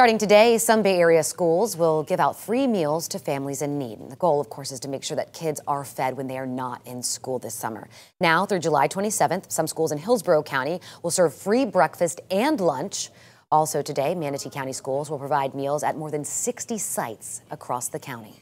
Starting today, some Bay Area schools will give out free meals to families in need. And the goal, of course, is to make sure that kids are fed when they are not in school this summer. Now, through July 27th, some schools in Hillsborough County will serve free breakfast and lunch. Also today, Manatee County schools will provide meals at more than 60 sites across the county.